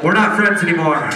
We're not friends anymore.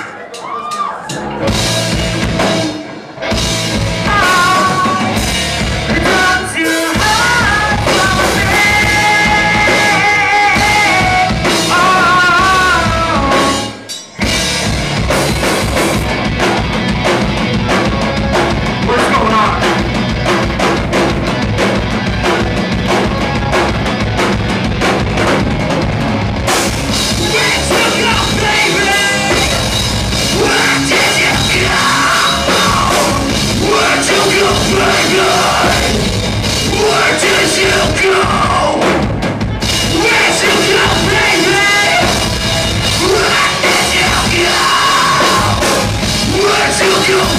What's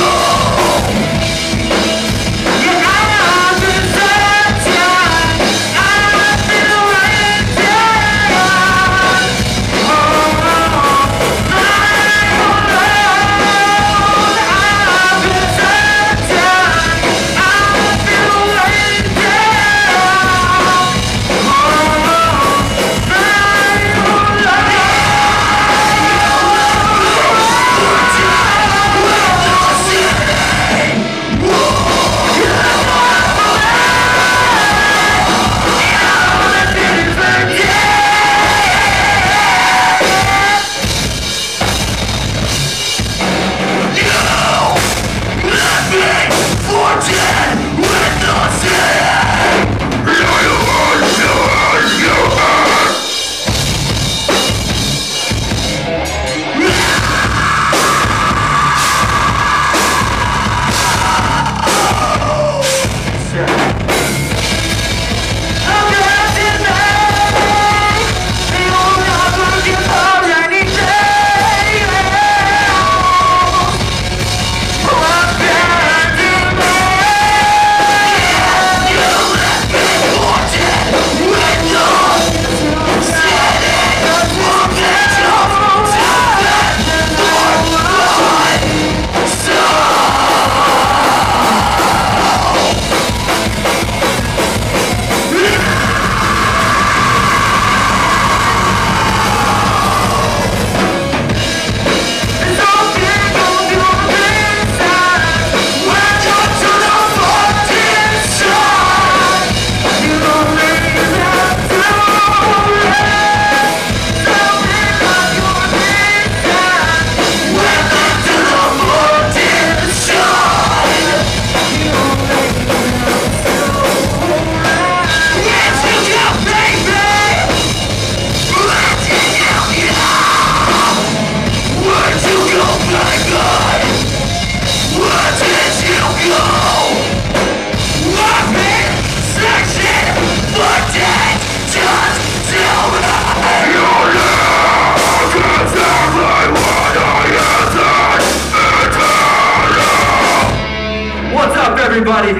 up, everybody?